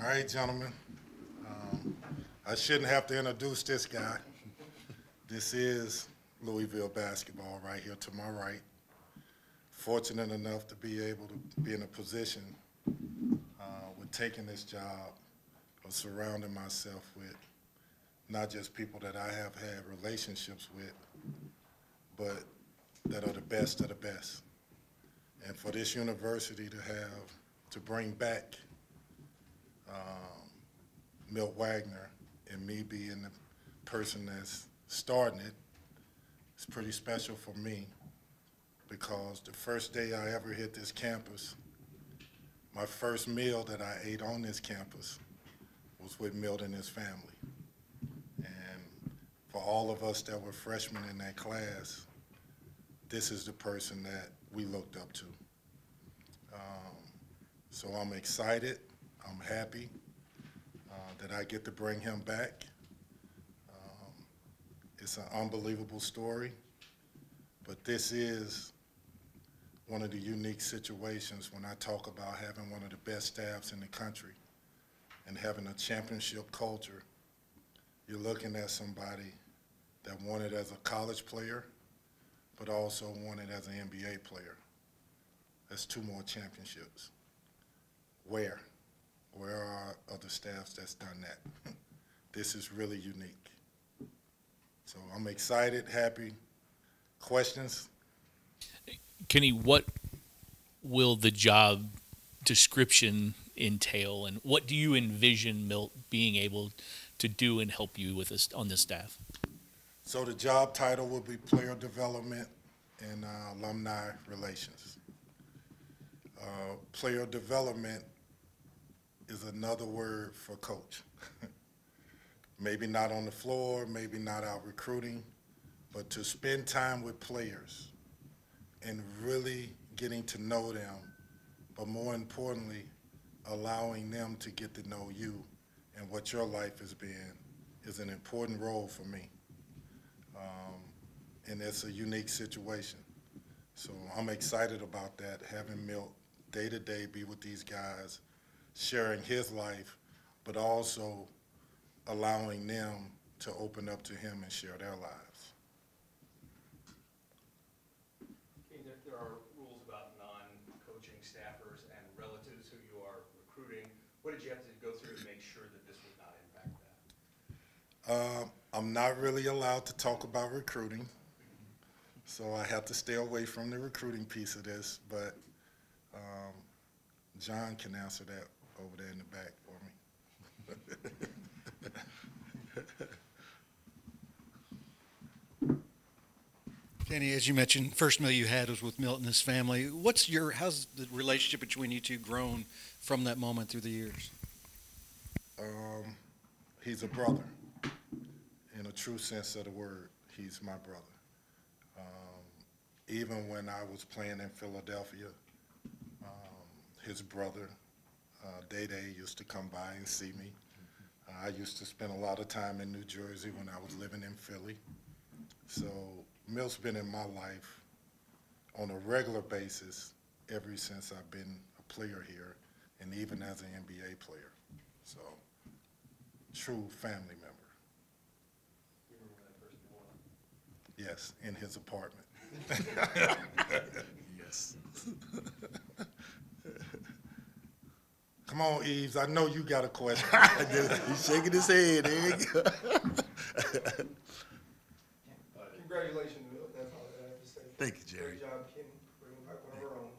All right, gentlemen. Um, I shouldn't have to introduce this guy. This is Louisville basketball right here to my right. Fortunate enough to be able to be in a position uh, with taking this job of surrounding myself with not just people that I have had relationships with, but that are the best of the best. And for this university to have, to bring back um, Milt Wagner and me being the person that's starting it, it's pretty special for me because the first day I ever hit this campus, my first meal that I ate on this campus was with Milt and his family. And for all of us that were freshmen in that class, this is the person that we looked up to. Um, so I'm excited, I'm happy uh, that I get to bring him back. Um, it's an unbelievable story, but this is one of the unique situations when I talk about having one of the best staffs in the country and having a championship culture. You're looking at somebody that won it as a college player, but also won it as an NBA player. That's two more championships. Where? Where are other staffs that's done that? this is really unique. So I'm excited, happy. Questions? Kenny, what will the job description entail, and what do you envision Milt being able to do and help you with this on this staff? So the job title will be player development and uh, alumni relations. Uh, player development is another word for coach. maybe not on the floor, maybe not out recruiting, but to spend time with players and really getting to know them, but more importantly, allowing them to get to know you and what your life has been is an important role for me. Um, and it's a unique situation. So I'm excited about that, having Milt day to day be with these guys, sharing his life, but also allowing them to open up to him and share their lives. Okay, there, are rules about non-coaching staffers and relatives who you are recruiting. What did you have to go through to make sure that this would not impact that? Uh, I'm not really allowed to talk about recruiting, so I have to stay away from the recruiting piece of this, but um, John can answer that over there in the back for me. Kenny, as you mentioned, first meal you had was with Milt and his family. What's your how's the relationship between you two grown from that moment through the years? Um, he's a brother, in a true sense of the word. He's my brother. Um, even when I was playing in Philadelphia, um, his brother, Day Day, used to come by and see me. Uh, I used to spend a lot of time in New Jersey when I was living in Philly. So Milt's been in my life on a regular basis ever since I've been a player here, and even as an NBA player. So, true family member. Do you remember when that first meal was? Yes, in his apartment. yes. Come on, Eaves. I know you got a question. He's shaking his head, Egg. Congratulations, Will. That's all I have to say. Thank you, Jerry. Great job, Kenny. Bringing back one of our own.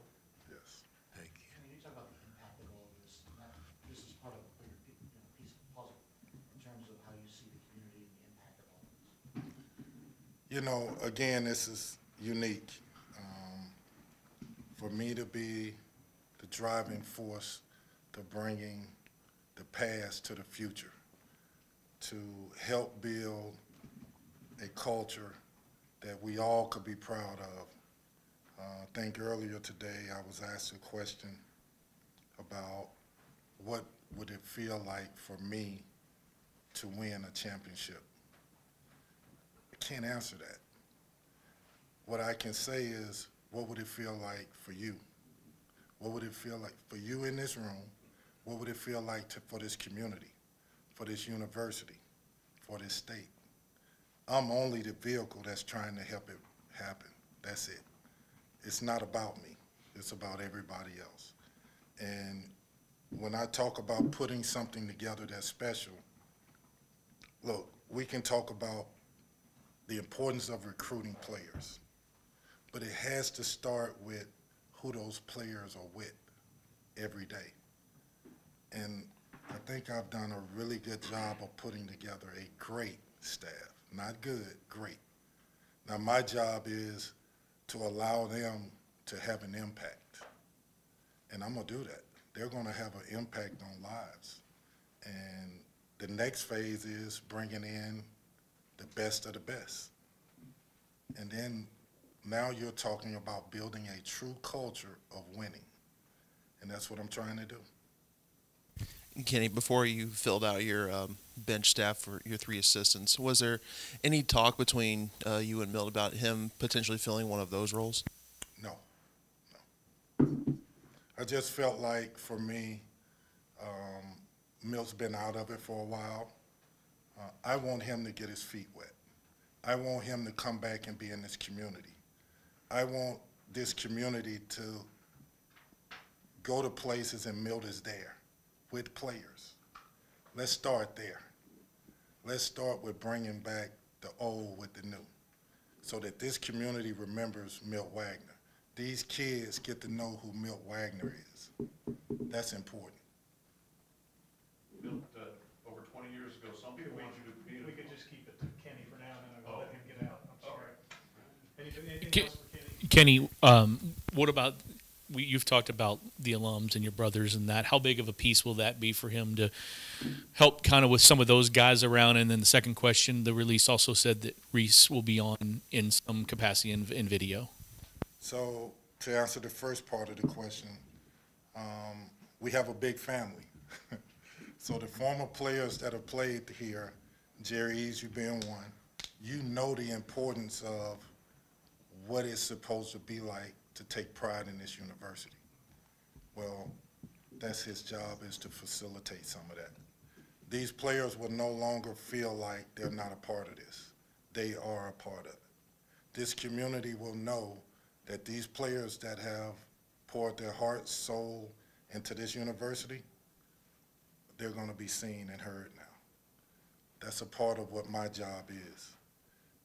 yes. Thank you. Can you talk about the impact of all of this? Not, this is part of a bigger know, piece of the puzzle in terms of how you see the community and the impact of all of this. You know, again, this is unique. Um, for me to be the driving force to bringing the past to the future, to help build a culture that we all could be proud of. Uh, I think earlier today I was asked a question about what would it feel like for me to win a championship. I can't answer that. What I can say is, what would it feel like for you? What would it feel like for you in this room? What would it feel like to, for this community, for this university, for this state? I'm only the vehicle that's trying to help it happen. That's it. It's not about me. It's about everybody else. And when I talk about putting something together that's special, look, we can talk about the importance of recruiting players, but it has to start with who those players are with every day. And I think I've done a really good job of putting together a great staff. Not good, great. Now, my job is to allow them to have an impact. And I'm to do that. They're going to have an impact on lives. And the next phase is bringing in the best of the best. And then now you're talking about building a true culture of winning. And that's what I'm trying to do. Kenny, before you filled out your um, bench staff for your three assistants, was there any talk between uh, you and Milt about him potentially filling one of those roles? No, no. I just felt like for me, um, Milt's been out of it for a while. Uh, I want him to get his feet wet. I want him to come back and be in this community. I want this community to go to places and Milt is there with players. Let's start there. Let's start with bringing back the old with the new so that this community remembers Milt Wagner. These kids get to know who Milt Wagner is. That's important. built uh, over 20 years ago. Some people want you to be We could just keep it to Kenny for now, and then I'll let him get out. I'm sorry. Anything, anything Ke- else for Kenny? Kenny, um, what about we, you've talked about the alums and your brothers and that. How big of a piece will that be for him to help kind of with some of those guys around? And then the second question, the release also said that Reece will be on in some capacity in, in video. So to answer the first part of the question, um, we have a big family. so the former players that have played here, Jerry Eaves, you being one, you know the importance of what it's supposed to be like to take pride in this university. Well, that's his job is to facilitate some of that. These players will no longer feel like they're not a part of this. They are a part of it. This community will know that these players that have poured their heart, soul into this university, they're going to be seen and heard now. That's a part of what my job is.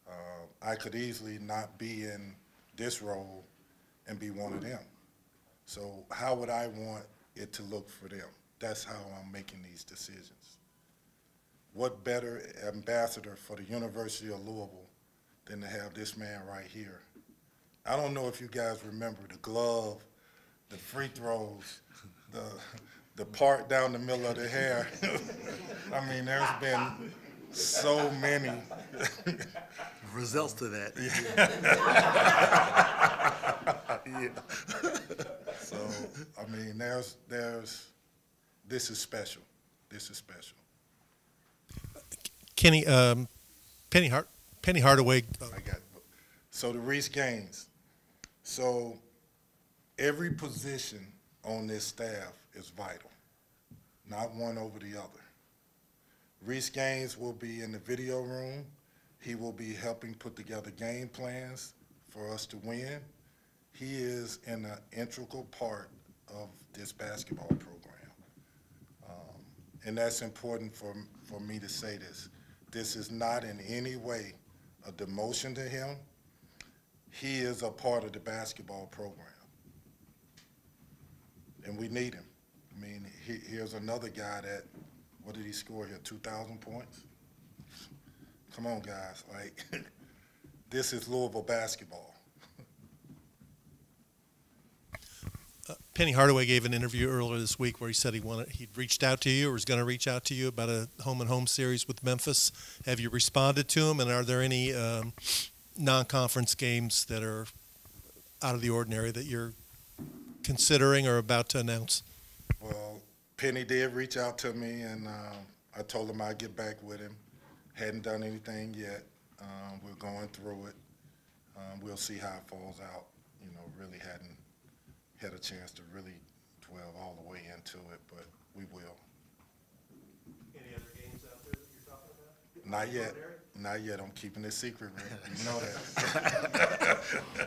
Uh, I could easily not be in this role and be one of them. So how would I want it to look for them? That's how I'm making these decisions. What better ambassador for the University of Louisville than to have this man right here? I don't know if you guys remember the glove, the free throws, the, the part down the middle of the hair. I mean, there's been so many. Results to that. Yeah. So, I mean, there's, there's, this is special. This is special. Kenny, um, Penny Hart, Penny Hardaway, uh, I got, so the Reece Gaines. So every position on this staff is vital, not one over the other. Reece Gaines will be in the video room. He will be helping put together game plans for us to win. He is an integral part of this basketball program. Um, And that's important for, for me to say this. This is not in any way a demotion to him. He is a part of the basketball program. And we need him. I mean, he, here's another guy that, what did he score here, 2,000 points? Come on, guys, like, this is Louisville basketball. Penny Hardaway gave an interview earlier this week where he said he wanted, he'd reached out to you or was going to reach out to you about a home and home series with Memphis. Have you responded to him? And are there any um, non-conference games that are out of the ordinary that you're considering or about to announce? Well, Penny did reach out to me, and um, I told him I'd get back with him. Hadn't done anything yet. Um, We're going through it. Um, We'll see how it falls out. You know, really hadn't had a chance to really dwell all the way into it, but we will. Any other games out there that you're talking about? Not yet, not yet. I'm keeping it secret, Rick. You know that.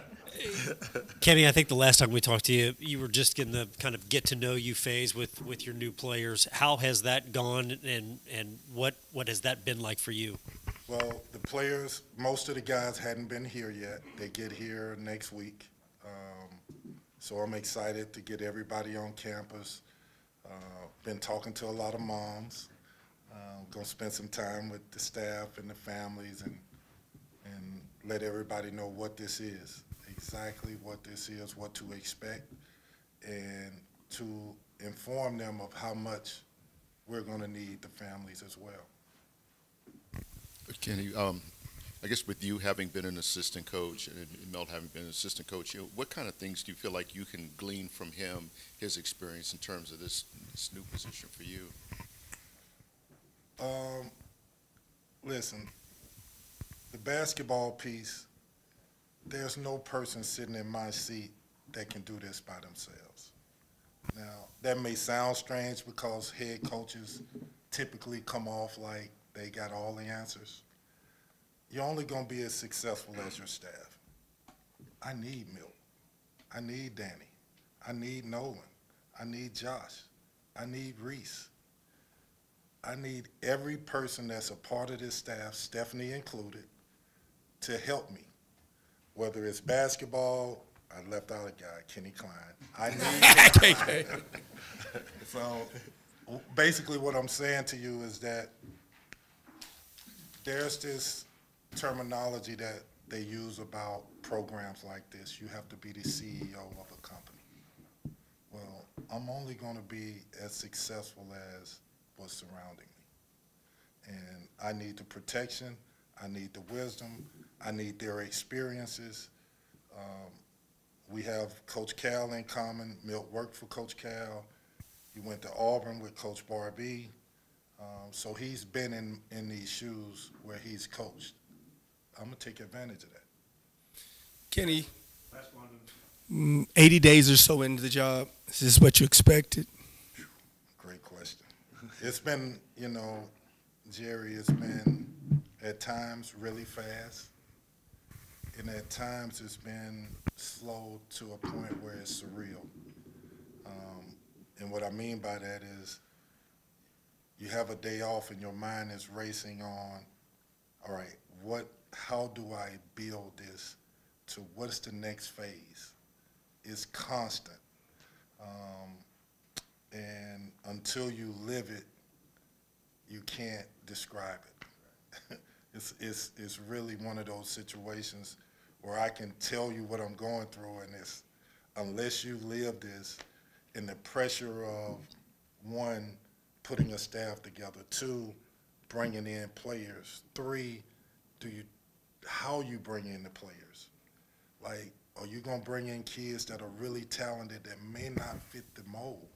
Kenny, I think the last time we talked to you, you were just in the kind of get to know you phase with, with your new players. How has that gone and, and what, what has that been like for you? Well, the players, most of the guys hadn't been here yet. They get here next week. Um, so I'm excited to get everybody on campus. Uh, been talking to a lot of moms. Uh, gonna spend some time with the staff and the families and, and let everybody know what this is, exactly what this is, what to expect, and to inform them of how much we're gonna need the families as well. Kenny, um, I guess with you having been an assistant coach and Mel having been an assistant coach, you know, what kind of things do you feel like you can glean from him, his experience in terms of this, this new position for you? Um, listen, the basketball piece, there's no person sitting in my seat that can do this by themselves. Now, that may sound strange because head coaches typically come off like they got all the answers. You're only going to be as successful as your staff. I need Milt. I need Danny. I need Nolan. I need Josh. I need Reece. I need every person that's a part of this staff, Stephanie included, to help me. Whether it's basketball, I left out a guy, Kenny Klein. I need. so, basically, what I'm saying to you is that there's this terminology that they use about programs like this. You have to be the CEO of a company. Well, I'm only going to be as successful as what's surrounding me. And I need the protection, I need the wisdom, I need their experiences. Um, we have Coach Cal in common. Milt worked for Coach Cal. He went to Auburn with Coach Barbee. Um, so he's been in, in these shoes where he's coached. I'm gonna take advantage of that. Kenny, Last one. mm, 80 days or so into the job, is this what you expected? Great question. It's been, you know, Jerry, it's been at times really fast, and at times it's been slow to a point where it's surreal. Um, and what I mean by that is you have a day off and your mind is racing on, all right, what, how do I build this to what's the next phase? It's constant. Um, and until you live it, you can't describe it. it's, it's, it's really one of those situations where I can tell you what I'm going through, and it's unless you live this, in the pressure of one, putting a staff together, two, bringing in players, three, do you, how you bring in the players. Like, are you gonna bring in kids that are really talented that may not fit the mold?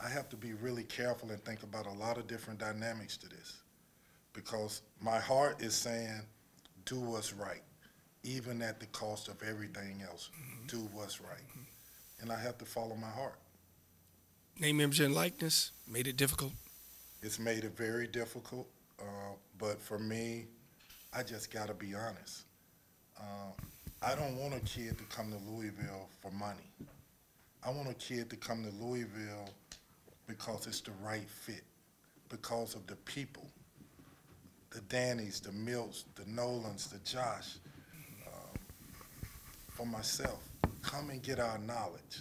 I have to be really careful and think about a lot of different dynamics to this. Because my heart is saying, do what's right, even at the cost of everything else. Do what's right. And I have to follow my heart. Name, image, and likeness made it difficult. It's made it very difficult, uh, but for me, I just gotta be honest. Uh, I don't want a kid to come to Louisville for money. I want a kid to come to Louisville because it's the right fit, because of the people, the Dannys, the Mills, the Nolans, the Josh. um, For myself, come and get our knowledge.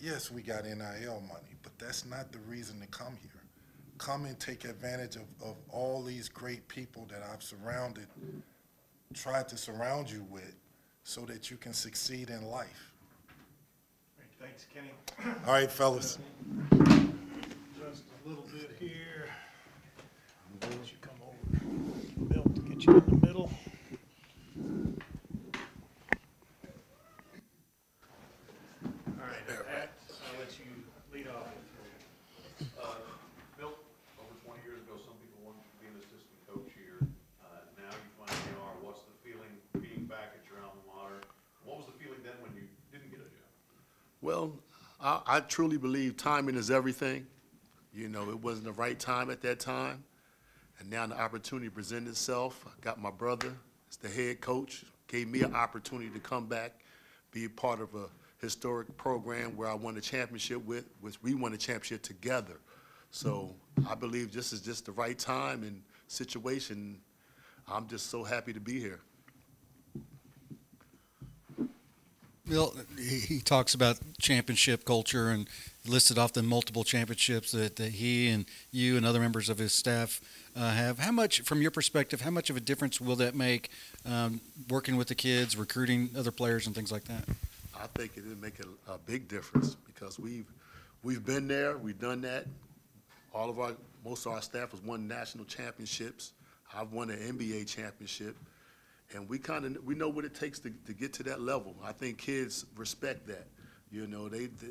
Yes, we got NIL money, but that's not the reason to come here. Come and take advantage of, of all these great people that I've surrounded, tried to surround you with, so that you can succeed in life. Thanks, Kenny. All right, fellas. Just a little bit here. Let you come over. Bill, get you in the middle. All right, at that, I'll let you lead off. Uh, Milt, over twenty years ago, some people wanted to be an assistant coach here. Uh, now you finally are. What's the feeling being back at your alma mater? What was the feeling then when you didn't get a job? Well, I, I truly believe timing is everything. You know, it wasn't the right time at that time. And now the opportunity presented itself. I got my brother as the head coach, gave me an opportunity to come back, be a part of a historic program where I won a championship with, which we won a championship together. So I believe this is just the right time and situation. I'm just so happy to be here. He, he talks about championship culture and listed off the multiple championships that, that he and you and other members of his staff uh, have. How much, from your perspective, how much of a difference will that make um, working with the kids, recruiting other players, and things like that? I think it would make a, a big difference because we've, we've been there, we've done that. All of our, most of our staff has won national championships. I've won an NBA championship. And we kind of, we know what it takes to, to get to that level. I think kids respect that. You know, they, they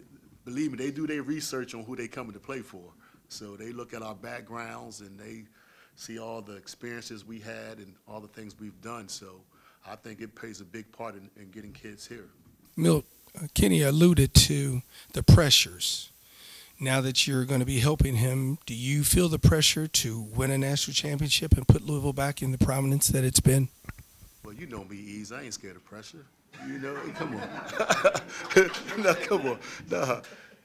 believe me, they do their research on who they coming to play for. So they look at our backgrounds and they see all the experiences we had and all the things we've done. So I think it plays a big part in, in getting kids here. Milt, uh, Kenny alluded to the pressures. Now that you're going to be helping him, do you feel the pressure to win a national championship and put Louisville back in the prominence that it's been? Well, you know me, Eaves. I ain't scared of pressure. You know, come on. no, come on. No,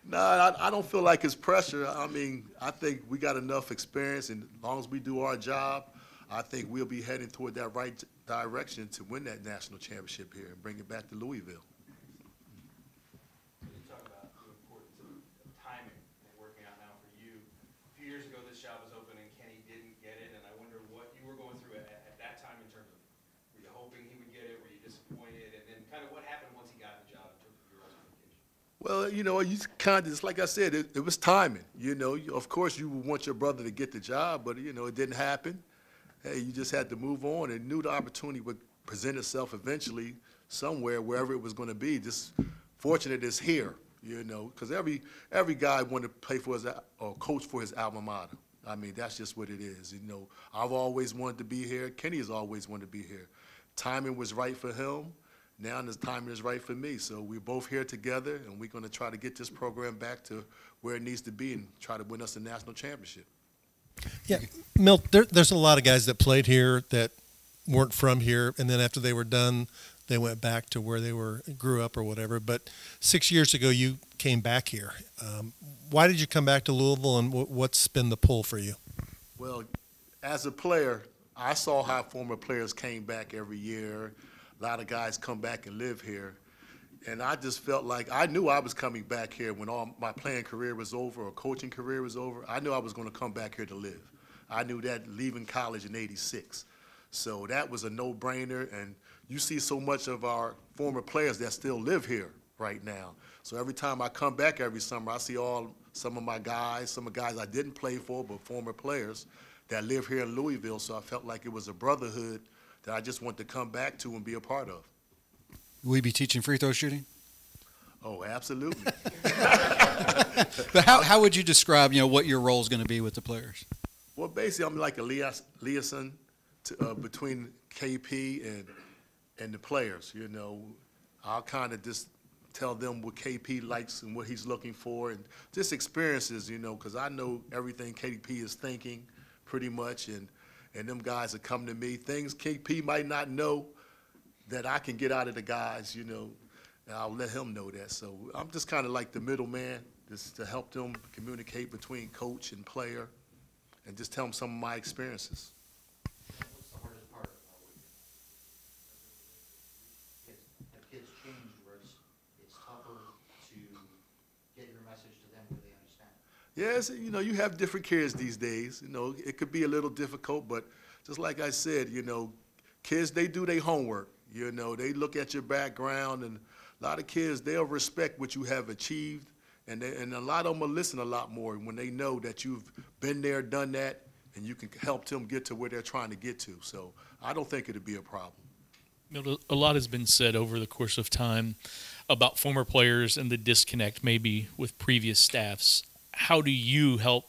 nah I, I don't feel like it's pressure. I mean, I think we got enough experience, and as long as we do our job, I think we'll be heading toward that right direction to win that national championship here and bring it back to Louisville. You talk about the importance of of timing and working out now for you. A few years ago, this job was open and Kenny didn't get it, and I wonder what you were going through at, at that time in terms of, were you hoping he would get it, were you disappointed? And then kind of what happened once he got the job in terms of your justification? Well, you know, you kind of, just like I said, it, it was timing. You know, of course, you would want your brother to get the job, but, you know, it didn't happen. Hey, you just had to move on and knew the opportunity would present itself eventually somewhere, wherever it was going to be. Just fortunate it's here, you know, because every, every guy wanted to play for his, or coach for his alma mater. I mean, that's just what it is, you know. I've always wanted to be here. Kenny has always wanted to be here. Timing was right for him. Now the timing is right for me. So we're both here together, and we're going to try to get this program back to where it needs to be and try to win us a national championship. Yeah, Milt, there, there's a lot of guys that played here that weren't from here, and then after they were done, they went back to where they were grew up or whatever. But six years ago, you came back here. Um, why did you come back to Louisville, and wh- what's been the pull for you? Well, as a player, I saw how former players came back every year. A lot of guys come back and live here. And I just felt like I knew I was coming back here when all my playing career was over or coaching career was over. I knew I was going to come back here to live. I knew that leaving college in 86. So that was a no-brainer. And you see so much of our former players that still live here right now. So every time I come back every summer, I see all some of my guys, some of the guys I didn't play for, but former players that live here in Louisville. So I felt like it was a brotherhood that I just want to come back to and be a part of. Will you be teaching free throw shooting? Oh, absolutely. But how, how would you describe, you know, what your role is going to be with the players? Well, basically, I'm like a liaison to, uh, between KP and and the players. You know, I'll kind of just tell them what KP likes and what he's looking for, and just experiences. You know, because I know everything KP is thinking, pretty much, and and them guys are come to me. Things KP might not know that I can get out of the guys. You know, I'll let him know that. So I'm just kind of like the middleman, just to help them communicate between coach and player and just tell them some of my experiences. What's the hardest part about what you're doing? Kids- Have kids changed where it's, it's tougher to get your message to them where they understand? Yes, you know, you have different kids these days. You know, it could be a little difficult, but just like I said, you know, kids, they do their homework. You know, they look at your background, and a lot of kids, they'll respect what you have achieved, and they, and a lot of them will listen a lot more when they know that you've been there, done that, and you can help them get to where they're trying to get to. So I don't think it'd be a problem. A lot has been said over the course of time about former players and the disconnect maybe with previous staffs. How do you help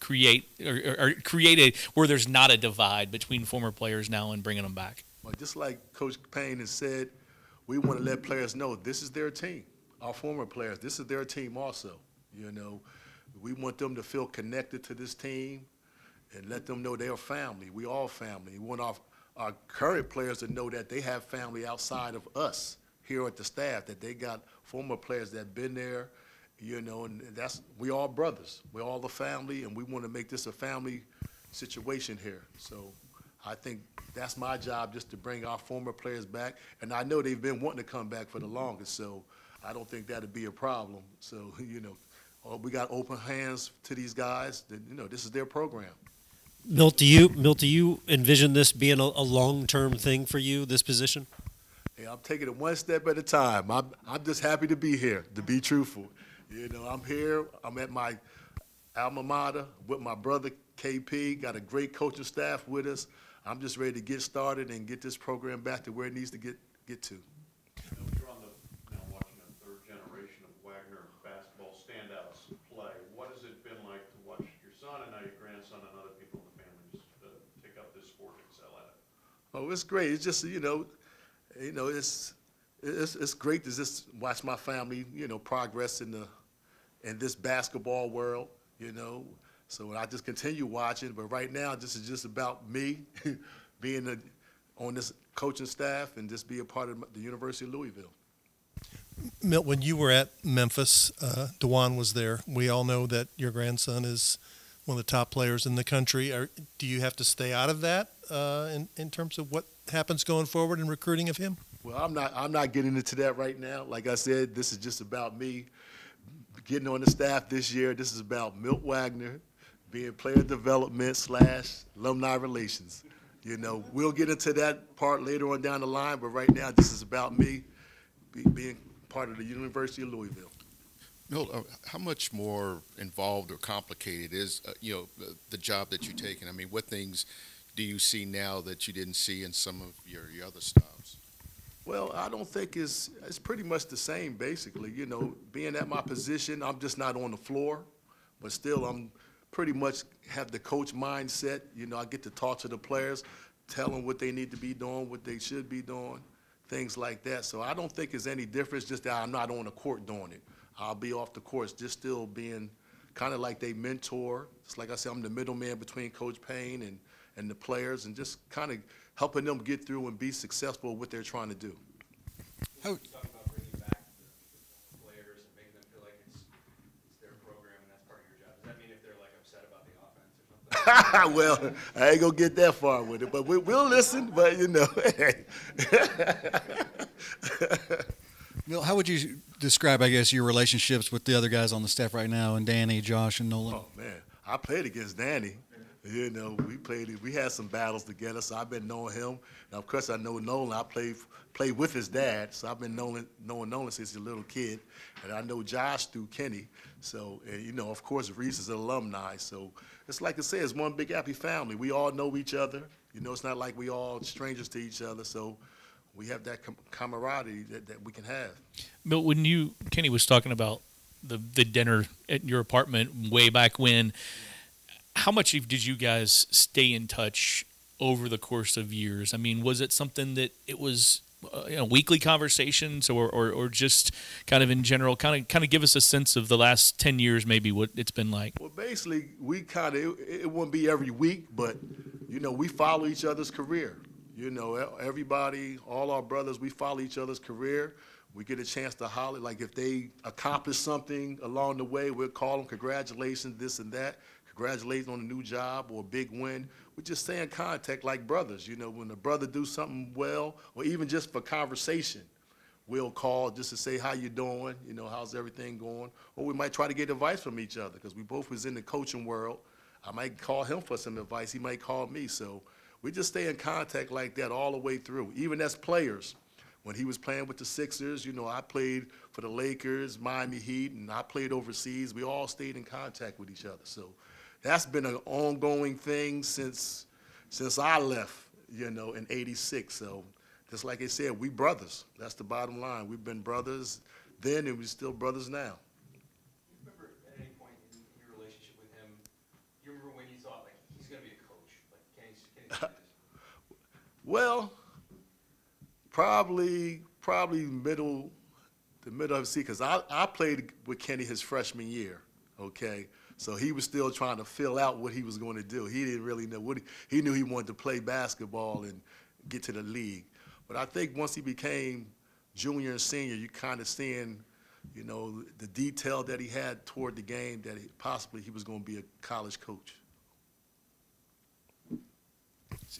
create or, or, create a where there's not a divide between former players now and bringing them back? Well, just like Coach Payne has said, we want to let players know this is their team. Our former players, this is their team also. You know, We want them to feel connected to this team and let them know they're family. We all family. We want our, our current players to know that they have family outside of us here at the staff, that they got former players that have been there, you know, and that's, we all brothers. We're all a family, and we want to make this a family situation here. So I think that's my job, just to bring our former players back. And I know they've been wanting to come back for the longest, so I don't think that'd be a problem. So, you know, uh, we got open hands to these guys, that, you know, this is their program. Milt, do you Milt, do you envision this being a, a long term thing for you, this position? Hey, I'm taking it one step at a time. I'm, I'm just happy to be here, to be truthful. You know, I'm here, I'm at my alma mater with my brother KP, got a great coaching staff with us. I'm just ready to get started and get this program back to where it needs to get, get to. You're on the, now watching a third generation of Wagner basketball standouts play. What has it been like to watch your son and now your grandson and other people in the family just uh, take up this sport and excel at it? Oh, it's great. It's just, you know, you know, it's, it's, it's great to just watch my family, you know, progress in the, in this basketball world, you know. So I just continue watching, but right now, this is just about me being a, on this coaching staff and just be a part of the University of Louisville. Milt, when you were at Memphis, uh, Dajuan was there. We all know that your grandson is one of the top players in the country. Are, do you have to stay out of that uh, in, in terms of what happens going forward in recruiting of him? Well, I'm not, I'm not getting into that right now. Like I said, this is just about me getting on the staff this year. This is about Milt Wagner being player development slash alumni relations. You know, we'll get into that part later on down the line, but right now, this is about me be, being part of the University of Louisville. Milt, uh, how much more involved or complicated is, uh, you know, the, the job that you're taking? I mean, what things do you see now that you didn't see in some of your, your other stops? Well, I don't think it's, it's pretty much the same, basically. You know, being at my position, I'm just not on the floor, but still, I'm pretty much have the coach mindset. You know, I get to talk to the players, tell them what they need to be doing, what they should be doing, things like that. So I don't think it's any difference, just that I'm not on the court doing it. I'll be off the course, just still being kind of like they mentor. Just like I said, I'm the middleman between Coach Payne and, and the players, and just kind of helping them get through and be successful at what they're trying to do. How- You talk about bringing back the players and making them feel like it's, it's their program and that's part of your job. Does that mean if they're like upset about the offense or something? well, I ain't gonna get that far with it, but we, we'll listen. But you know, Milt, how would you describe, I guess, your relationships with the other guys on the staff right now, and Danny, Josh, and Nolan? oh man, I played against Danny. You know, we played. We had some battles together, so I've been knowing him. Now, of course, I know Nolan. I played played with his dad, so I've been knowing knowing Nolan since he's a little kid, and I know Josh through Kenny. So, and, you know, of course, Reece is an alumni. So it's like I said, it's one big happy family. We all know each other. You know, it's not like we all strangers to each other. So we have that com- camaraderie that, that we can have. Milt, when you Kenny was talking about the the dinner at your apartment way back when, how much did you guys stay in touch over the course of years? I mean, was it something that it was uh, you know, weekly conversations, or, or or just kind of in general? Kind of kind of give us a sense of the last ten years, maybe what it's been like. Well, basically, we kind of, it, it wouldn't be every week, but, you know, we follow each other's career. You know, everybody, all our brothers, we follow each other's career. We get a chance to holler, like if they accomplish something along the way, we'll call them, congratulations, this and that. Congratulations on a new job or a big win. We just stay in contact like brothers. You know, when a brother do something well, or even just for conversation, we'll call just to say how you doing, you know, how's everything going, or we might try to get advice from each other because we both was in the coaching world. I might call him for some advice. He might call me. So we just stay in contact like that all the way through, even as players. When he was playing with the Sixers, you know, I played for the Lakers, Miami Heat, and I played overseas. We all stayed in contact with each other. So that's been an ongoing thing since since I left, you know, in '86. So just like I said, we brothers. That's the bottom line. We've been brothers then, and we're still brothers now. You remember at any point in your relationship with him, you remember when you thought like, he's gonna be a coach, like Kenny's, Kenny's gonna do this? Well, probably probably middle the middle of the season because I, I played with Kenny his freshman year. Okay, So he was still trying to fill out what he was going to do. He didn't really know what he, he knew he wanted to play basketball and get to the league. But I think once he became junior and senior, you kind of seeing, you know, the detail that he had toward the game that he, possibly he was going to be a college coach.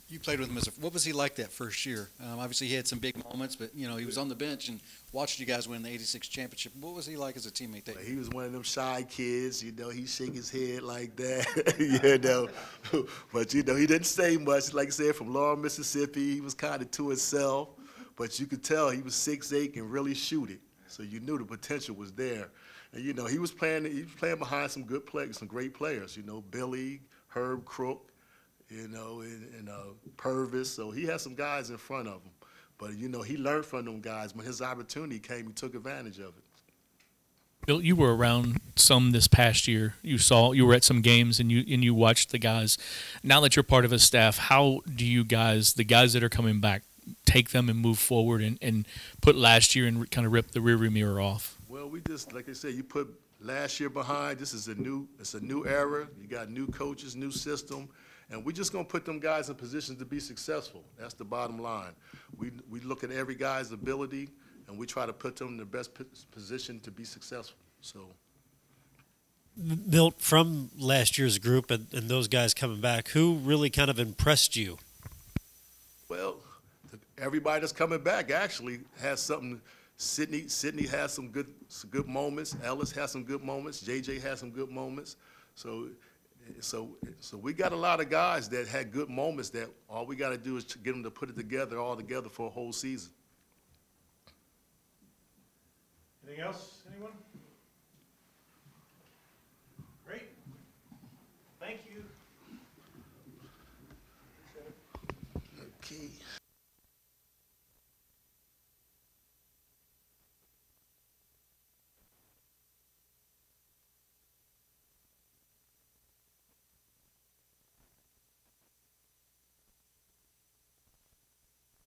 You played with him as a, what was he like that first year? Um, obviously, he had some big moments, but you know he was on the bench and watched you guys win the '86 championship. What was he like as a teammate? That he was one of them shy kids, you know, he shake his head like that, you know. But, you know, he didn't say much. Like I said, from Laurel, Mississippi, he was kind of to himself. But you could tell he was six eight and really shoot it. So you knew the potential was there. And, you know, he was playing, he was playing behind some good players, some great players, you know, Billy, Herb Crook, you know, and, and uh, Pervis. So he had some guys in front of him. But, you know, he learned from them guys. When his opportunity came, he took advantage of it. Bill, you were around some this past year. You saw you were at some games and you and you watched the guys. Now that you're part of a staff, how do you guys, the guys that are coming back, take them and move forward and, and put last year and kind of rip the rearview mirror off? Well, we just, like I said, you put last year behind, this is a new, it's a new era, you got new coaches, new system, and we're just gonna put them guys in positions to be successful. That's the bottom line. We, we look at every guy's ability, and we try to put them in the best position to be successful, so. Milt, from last year's group and, and those guys coming back, who really kind of impressed you? Well, everybody that's coming back actually has something. Sydney, Sydney has some good, some good moments. Ellis has some good moments. JJ has some good moments. So, so, so we got a lot of guys that had good moments. That all we got to do is to get them to put it together, all together for a whole season. Anything else,